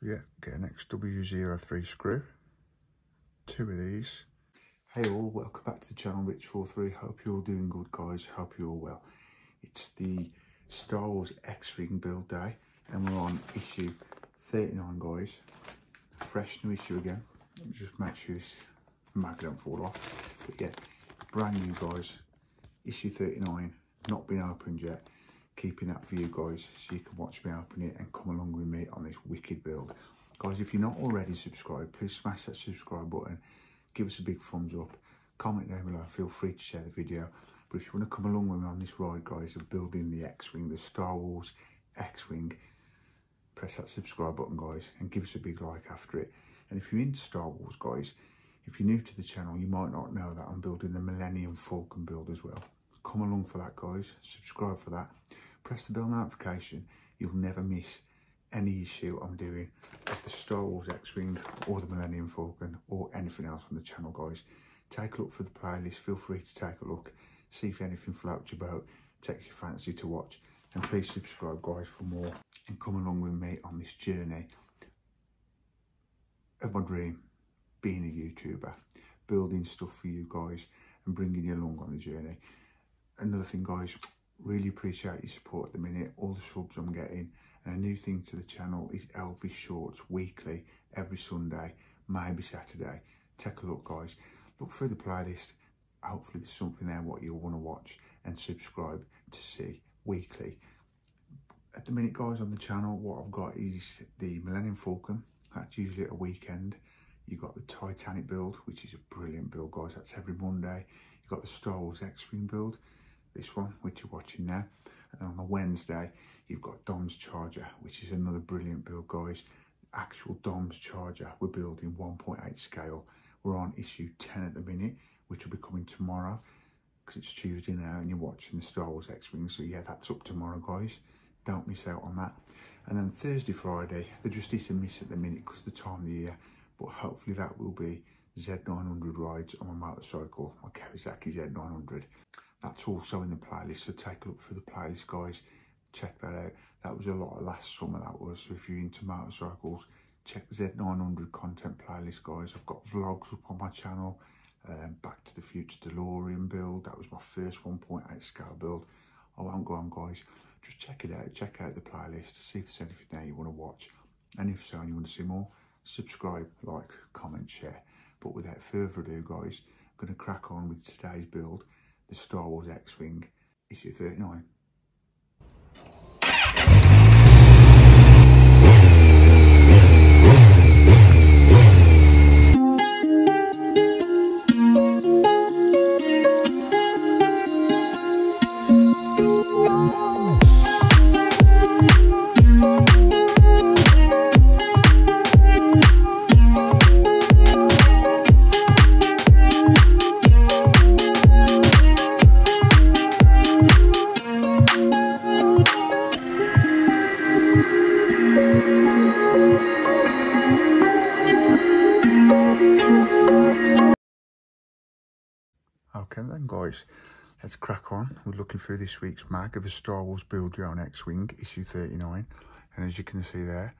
So yeah, get an XW03 screw, two of these. Hey all, welcome back to the channel, Rich43. Hope you're all doing good guys, hope you're all well. It's the Star Wars X-Wing build day and we're on issue 39 guys. Fresh new issue again. Let me just make sure this mag don't fall off. But yeah, brand new guys. Issue 39, not been opened yet keeping that for you guys so you can watch me open it and come along with me on this wicked build. Guys, if you're not already subscribed, please smash that subscribe button. Give us a big thumbs up. Comment down below. Feel free to share the video. But if you want to come along with me on this ride, guys, of building the X-Wing, the Star Wars X-Wing, press that subscribe button, guys, and give us a big like after it. And if you're into Star Wars, guys, if you're new to the channel, you might not know that I'm building the Millennium Falcon build as well. Come along for that, guys. Subscribe for that press the bell notification, you'll never miss any issue I'm doing with the Star Wars X-Wing or the Millennium Falcon or anything else on the channel, guys. Take a look for the playlist. Feel free to take a look. See if anything floats your boat, takes your fancy to watch. And please subscribe, guys, for more. And come along with me on this journey of my dream, being a YouTuber, building stuff for you guys and bringing you along on the journey. Another thing, guys, Really appreciate your support at the minute, all the subs I'm getting. And a new thing to the channel is Elvis Shorts weekly, every Sunday, maybe Saturday. Take a look, guys. Look through the playlist. Hopefully there's something there what you'll want to watch and subscribe to see weekly. At the minute, guys, on the channel, what I've got is the Millennium Falcon. That's usually at a weekend. You've got the Titanic build, which is a brilliant build, guys. That's every Monday. You've got the Star Wars X-Wing build this one, which you're watching now. And on a Wednesday, you've got Dom's Charger, which is another brilliant build, guys. Actual Dom's Charger, we're building 1.8 scale. We're on issue 10 at the minute, which will be coming tomorrow, because it's Tuesday now and you're watching the Star Wars X-Wing. So yeah, that's up tomorrow, guys. Don't miss out on that. And then Thursday, Friday, they're just hit and miss at the minute because the time of the year. But hopefully that will be Z900 rides on my motorcycle, my Kawasaki Z900. That's also in the playlist, so take a look through the playlist, guys. Check that out. That was a lot of last summer, that was. So if you're into motorcycles, check the Z900 content playlist, guys. I've got vlogs up on my channel. Um, Back to the Future DeLorean build. That was my first 1.8 scale build. I won't go on, guys. Just check it out. Check out the playlist. See if there's anything there you want to watch. And if so, and you want to see more, subscribe, like, comment, share. But without further ado, guys, I'm going to crack on with today's build the Star Wars X-Wing issue 39. Let's crack on. We're looking through this week's mag of the Star Wars Build Your Own X-Wing, issue 39. And as you can see there,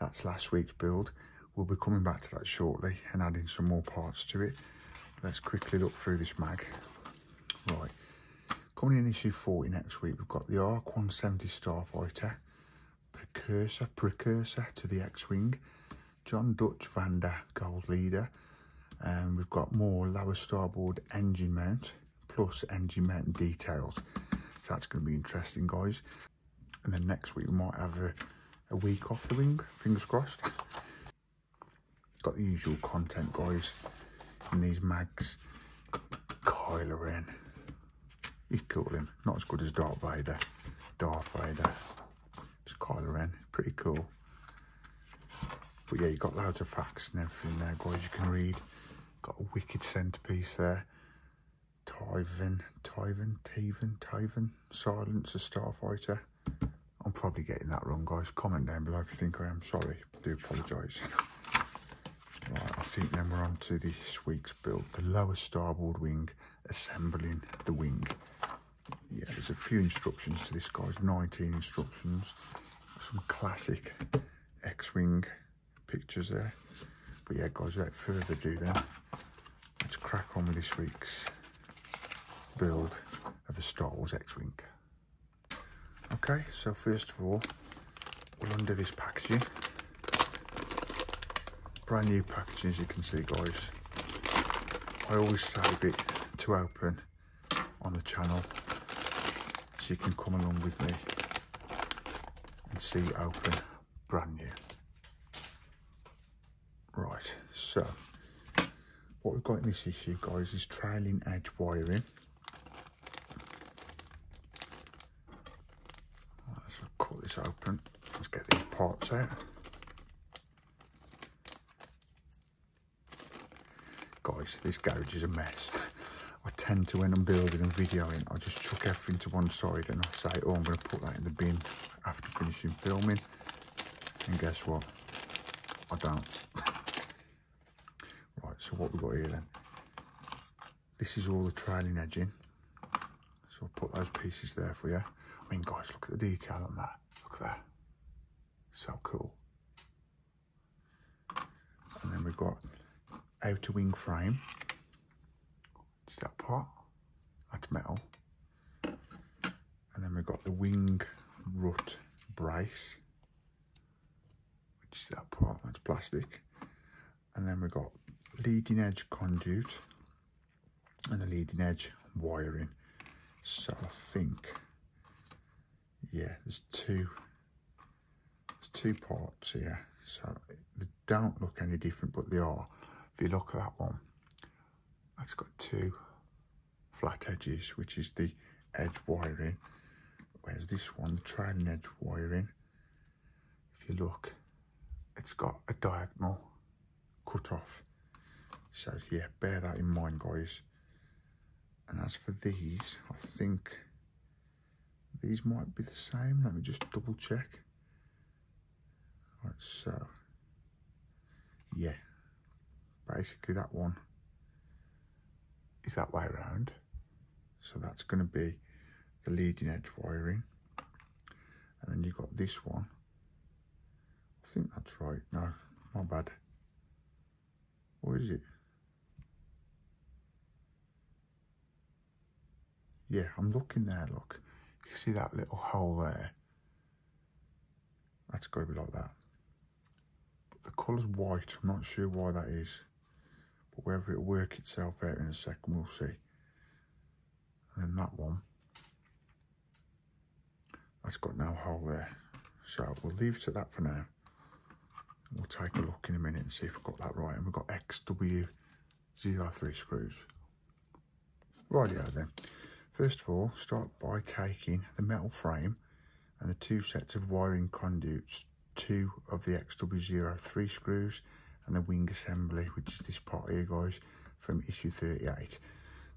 that's last week's build. We'll be coming back to that shortly and adding some more parts to it. Let's quickly look through this mag. Right, coming in issue 40 next week, we've got the ARC 170 Starfighter, precursor, precursor to the X-Wing, Jon Dutch Vander Gold Leader, and we've got more lower starboard engine mount plus engine mount details. So that's going to be interesting guys. And then next week we might have a, a week off the wing fingers crossed. Got the usual content guys. In these mags Kylo Ren. He's cool him. Not as good as Darth Vader. Darth Vader. It's Kylo Ren. Pretty cool. But yeah, you've got loads of facts and everything there, guys, you can read. Got a wicked centerpiece there. Tyven, Tyven, Tyven, Tyven, Silence, a Starfighter. I'm probably getting that wrong, guys. Comment down below if you think I am. Sorry, do apologise. right, I think then we're on to this week's build. The lower starboard wing, assembling the wing. Yeah, there's a few instructions to this, guys. 19 instructions. Some classic X-Wing pictures there. But yeah, guys, without further ado then, let's crack on with this week's build of the Star Wars X-Wing. Okay, so first of all, we'll undo this packaging. Brand new packaging, as you can see, guys. I always save it to open on the channel so you can come along with me and see it open brand new. Right, so what we've got in this issue, guys, is trailing edge wiring. Let's this open. Let's get these parts out. Guys, this garage is a mess. I tend to, when I'm building and videoing, I just chuck everything to one side and I say, oh, I'm going to put that in the bin after finishing filming. And guess what? I don't. right, so what we've got here then? This is all the trailing edging. So I'll put those pieces there for you. I mean, guys, look at the detail on that. Look at that. So cool. And then we've got outer wing frame that part, that's metal. And then we've got the wing root brace, which is that part, that's plastic. And then we've got leading edge conduit and the leading edge wiring. So I think, yeah, there's two, there's two parts here. So they don't look any different, but they are. If you look at that one, that's got two flat edges, which is the edge wiring. Whereas this one, the trailing edge wiring, if you look, it's got a diagonal cut off. So yeah, bear that in mind, guys. And as for these, I think these might be the same. Let me just double check. Right, so yeah, basically that one is that way around. So that's going to be the leading edge wiring. And then you've got this one. I think that's right. No, my bad. What is it? Yeah, I'm looking there, look. You see that little hole there? That's got to be like that. But the colour's white. I'm not sure why that is. But whether it'll work itself out in a second, we'll see. And then that one, that's got no hole there. So we'll leave it at that for now. We'll take a look in a minute and see if we've got that right. And we've got XW03 screws. Rightio then. First of all, start by taking the metal frame and the two sets of wiring conduits, two of the XW0, three screws and the wing assembly, which is this part here, guys, from issue 38.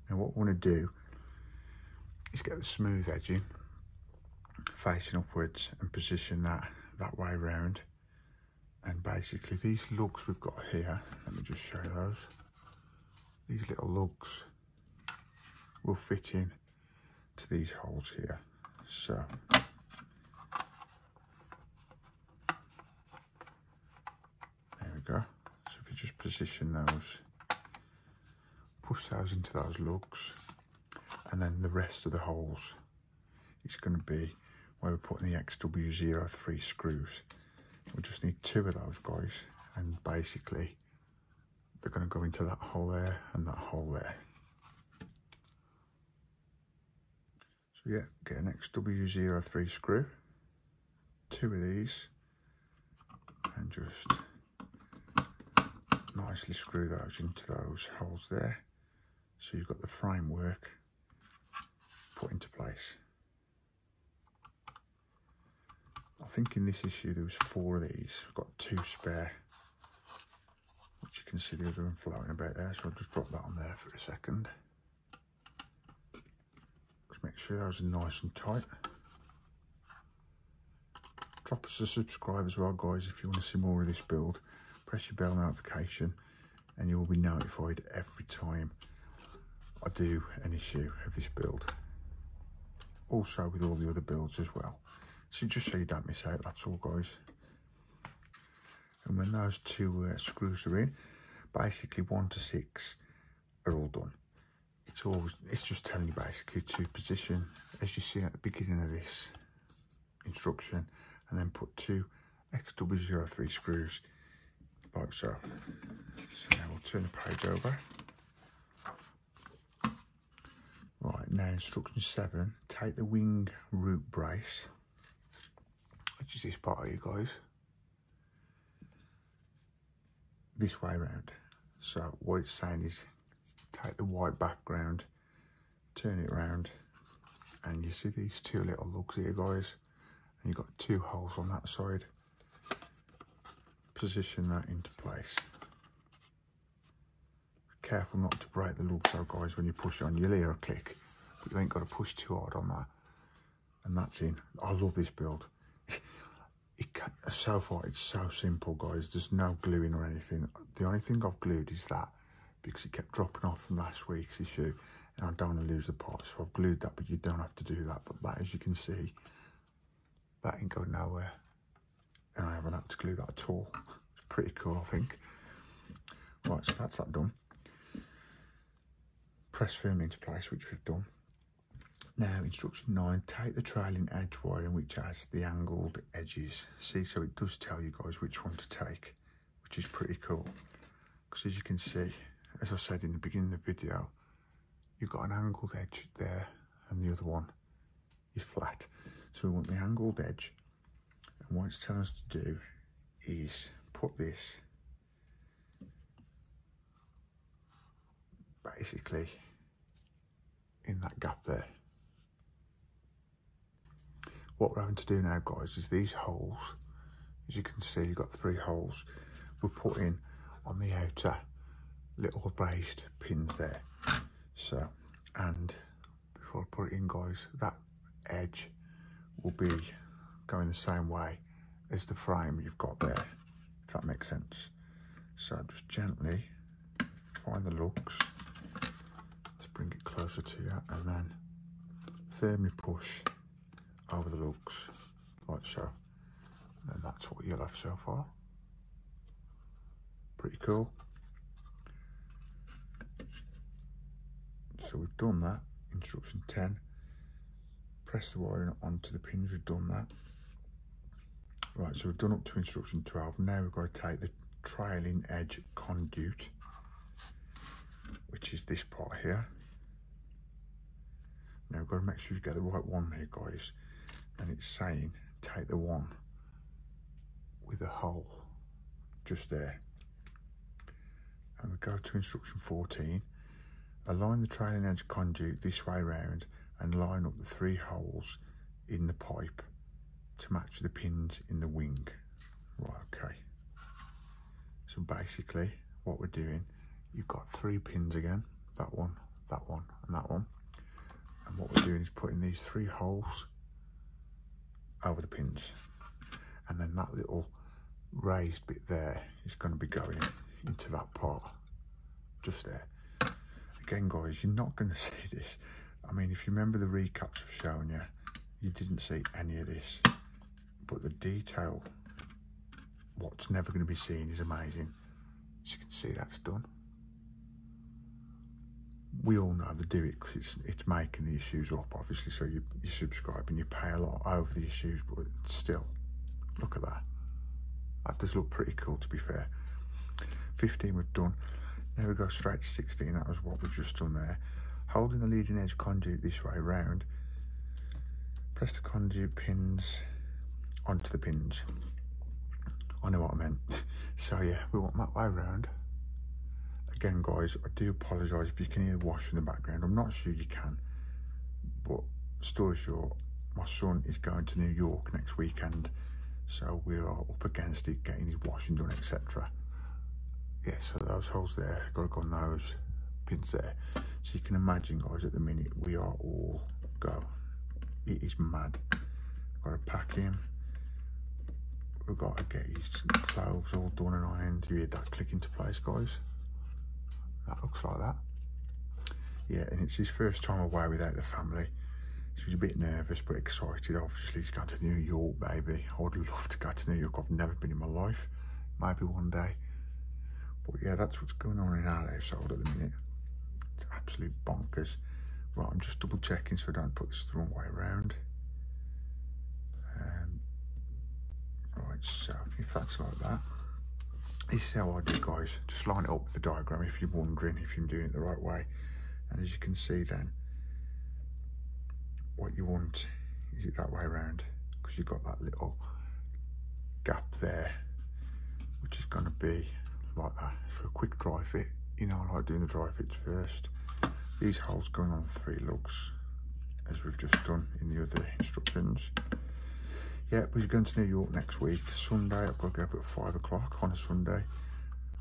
Now what we want to do is get the smooth edging facing upwards and position that that way round and basically these lugs we've got here let me just show you those these little lugs will fit in to these holes here so there we go so if you just position those push those into those lugs and then the rest of the holes is going to be where we're putting the XW03 screws. We just need two of those guys and basically they're going to go into that hole there and that hole there. Yeah, get an XW03 screw, two of these and just nicely screw those into those holes there. So you've got the framework put into place. I think in this issue there was four of these. I've got two spare, which you can see the other one floating about there. So I'll just drop that on there for a second. Make sure those are nice and tight. Drop us a subscribe as well, guys, if you want to see more of this build. Press your bell notification and you will be notified every time I do an issue of this build also with all the other builds as well. So just so you don't miss out, that's all guys. And when those two uh, screws are in, basically one to six are all done. It's always, it's just telling you basically to position, as you see at the beginning of this instruction, and then put two XW03 screws like so. So now we'll turn the page over. Right, now instruction seven, take the wing root brace, which is this part here guys, this way around. So what it's saying is take the white background, turn it around, and you see these two little lugs here guys, and you've got two holes on that side. Position that into place. Careful not to break the lugs though guys when you push on, you'll hear a click, but you ain't got to push too hard on that. And that's in. I love this build. it can, so far it's so simple guys there's no gluing or anything the only thing I've glued is that because it kept dropping off from last week's issue and I don't want to lose the pot so I've glued that but you don't have to do that but that as you can see that ain't going nowhere and I haven't had to glue that at all it's pretty cool I think right so that's that done press firmly into place which we've done now, instruction 9, take the trailing edge wiring which has the angled edges. See, so it does tell you guys which one to take, which is pretty cool. Because as you can see, as I said in the beginning of the video, you've got an angled edge there and the other one is flat. So we want the angled edge. And what it's telling us to do is put this basically in that gap there what we're having to do now guys is these holes as you can see you've got three holes we're putting on the outer little raised pins there. So and before I put it in guys that edge will be going the same way as the frame you've got there if that makes sense. So just gently find the lugs let's bring it closer to you and then firmly push over the lugs like so. And that's what you'll have so far. Pretty cool so we've done that instruction 10 press the wiring onto the pins we've done that. Right so we've done up to instruction 12 now we've got to take the trailing edge conduit which is this part here. Now we've got to make sure you get the right one here guys. And it's saying take the one with a hole just there. And we go to instruction 14 align the trailing edge conduit this way round and line up the three holes in the pipe to match the pins in the wing. Right okay. So basically what we're doing you've got three pins again that one that one and that one. And what we're doing is putting these three holes over the pins. And then that little raised bit there is going to be going into that part just there again guys you're not going to see this I mean if you remember the recaps I've shown you you didn't see any of this but the detail what's never going to be seen is amazing as you can see that's done we all know they do it because it's, it's making the issues up, obviously. So you, you subscribe and you pay a lot over the issues, but still, look at that. That does look pretty cool, to be fair. 15 we've done. Now we go straight to 16. That was what we've just done there. Holding the leading edge conduit this way round. Press the conduit pins onto the pins. I know what I meant. so yeah, we want that way round again guys i do apologize if you can hear the wash in the background i'm not sure you can but story short my son is going to new york next weekend so we are up against it getting his washing done etc yeah so those holes there gotta go on those pins there so you can imagine guys at the minute we are all go it is mad gotta pack him we've got to get his clothes all done and ironed you hear that click into place guys that looks like that. Yeah, and it's his first time away without the family. So he's a bit nervous but excited. Obviously, he's going to New York, baby. I would love to go to New York. I've never been in my life. maybe one day. But yeah, that's what's going on in our household at the minute. It's absolute bonkers. Right, I'm just double checking so I don't put this the wrong way around. Um, right, so if that's like that, this is how I do guys. Just line it up with the diagram if you're wondering if you're doing it the right way. And as you can see then, what you want is it that way around because you've got that little gap there which is going to be like that for a quick dry fit you know I like doing the dry fits first. These holes going on three lugs as we've just done in the other instructions. Yeah we're going to New York next week Sunday. I've got to go up at five o'clock on a Sunday.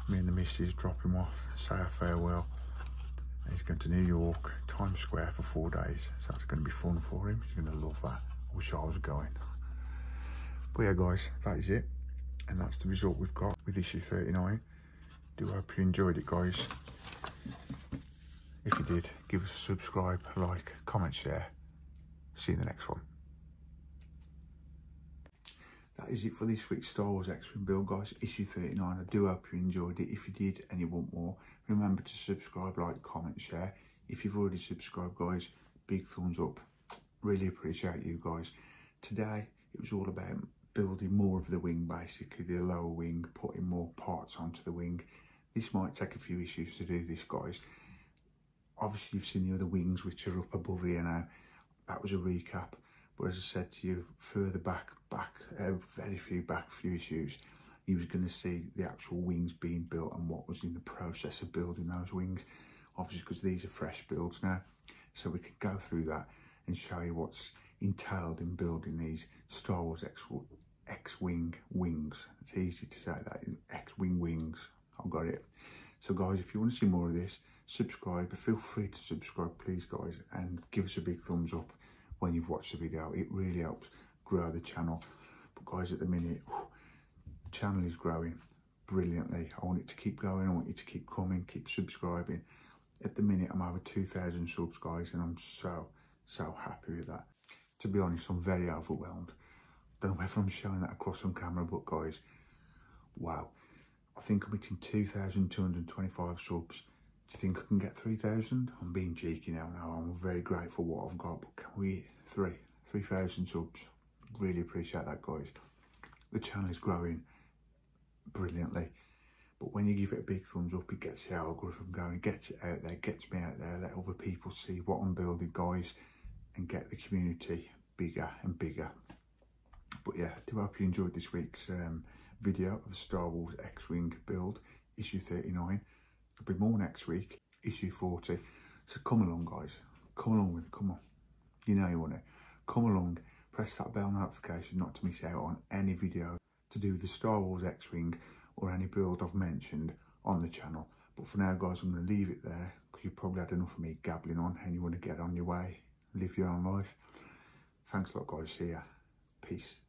Me and the missus drop him off say our farewell. He's going to New York Times Square for four days. So that's going to be fun for him. He's going to love that. I wish I was going. But yeah guys that is it. And that's the result we've got with issue 39 do hope you enjoyed it guys. If you did give us a subscribe like comment share. See you in the next one. That is it for this week's Star Wars X-Wing build guys. Issue 39 I do hope you enjoyed it. If you did and you want more remember to subscribe like comment share. If you've already subscribed guys big thumbs up. Really appreciate you guys. Today it was all about building more of the wing basically the lower wing putting more parts onto the wing this might take a few issues to do this guys. Obviously you've seen the other wings which are up above here now. That was a recap. But as I said to you further back back uh, very few back few issues you was going to see the actual wings being built and what was in the process of building those wings. Obviously because these are fresh builds now. So we could go through that and show you what's entailed in building these Star Wars X-Wing wings. It's easy to say that, X-Wing wings. I've got it. So guys, if you want to see more of this, subscribe. Feel free to subscribe, please, guys, and give us a big thumbs up when you've watched the video. It really helps grow the channel. But guys, at the minute, whew, the channel is growing brilliantly. I want it to keep going. I want you to keep coming, keep subscribing. At the minute, I'm over 2,000 subs, guys, and I'm so, so happy with that. To be honest, I'm very overwhelmed. Don't know whether I'm showing that across on camera, but guys, wow. I think I'm hitting 2,225 subs. Do you think I can get 3,000? I'm being cheeky now. Now I'm very grateful what I've got, but can we hit three, 3,000 subs? Really appreciate that, guys. The channel is growing brilliantly. But when you give it a big thumbs up, it gets the algorithm going, gets it out there, gets me out there, let other people see what I'm building, guys, and get the community bigger and bigger. But yeah, do hope you enjoyed this week's um, video of the Star Wars X-Wing build, issue 39. There'll be more next week, issue 40. So come along, guys. Come along with me, come on. You know you want it. Come along, press that bell notification not to miss out on any video to do with the Star Wars X-Wing or any build I've mentioned on the channel. But for now, guys, I'm going to leave it there because you've probably had enough of me gabbling on and you want to get on your way, live your own life. Thanks a lot, guys. See ya. Peace.